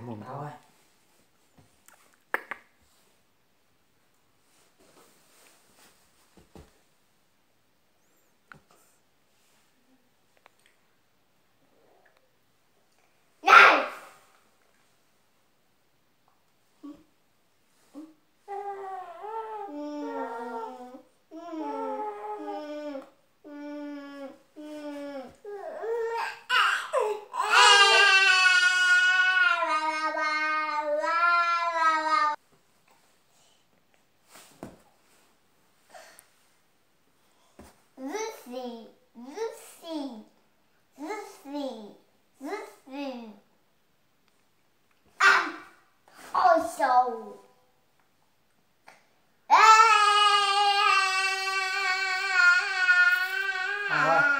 节目。Also. Thôi. Uh-huh.